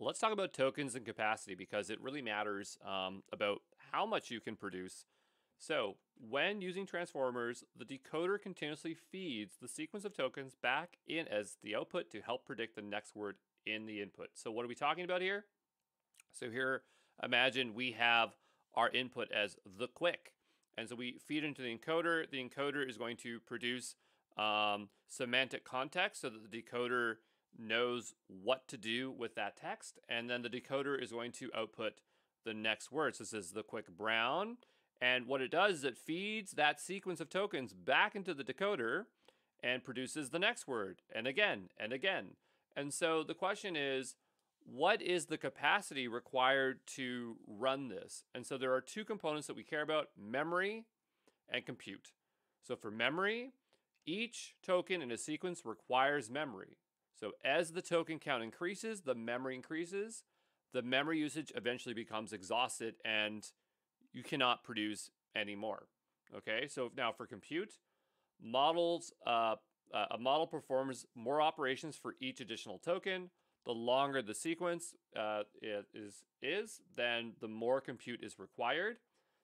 Let's talk about tokens and capacity because it really matters um, about how much you can produce. So, when using transformers, the decoder continuously feeds the sequence of tokens back in as the output to help predict the next word in the input. So, what are we talking about here? So, here, imagine we have our input as the quick. And so we feed into the encoder. The encoder is going to produce um, semantic context so that the decoder knows what to do with that text. And then the decoder is going to output the next words. This is the quick brown. And what it does is it feeds that sequence of tokens back into the decoder and produces the next word and again and again. And so the question is, what is the capacity required to run this? And so there are two components that we care about memory and compute. So for memory, each token in a sequence requires memory. So as the token count increases, the memory increases. The memory usage eventually becomes exhausted and you cannot produce anymore. Okay, so now for compute, models, uh, uh, a model performs more operations for each additional token. The longer the sequence uh, is, is, then the more compute is required.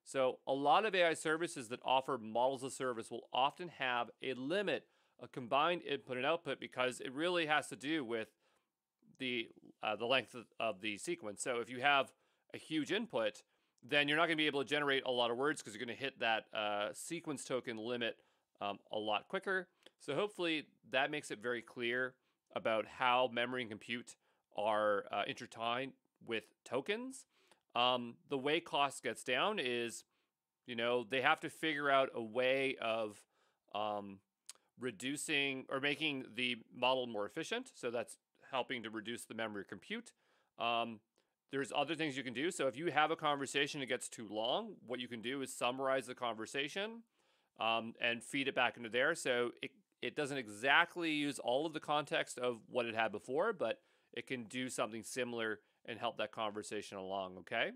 So a lot of AI services that offer models of service will often have a limit a combined input and output because it really has to do with the uh, the length of, of, the sequence. So if you have a huge input, then you're not going to be able to generate a lot of words because you're going to hit that uh, sequence token limit um, a lot quicker. So hopefully that makes it very clear about how memory and compute are uh, intertwined with tokens. Um, the way cost gets down is, you know, they have to figure out a way of um, reducing or making the model more efficient. So that's helping to reduce the memory compute. Um, there's other things you can do. So if you have a conversation that gets too long, what you can do is summarize the conversation um, and feed it back into there. So it, it doesn't exactly use all of the context of what it had before, but it can do something similar and help that conversation along, okay?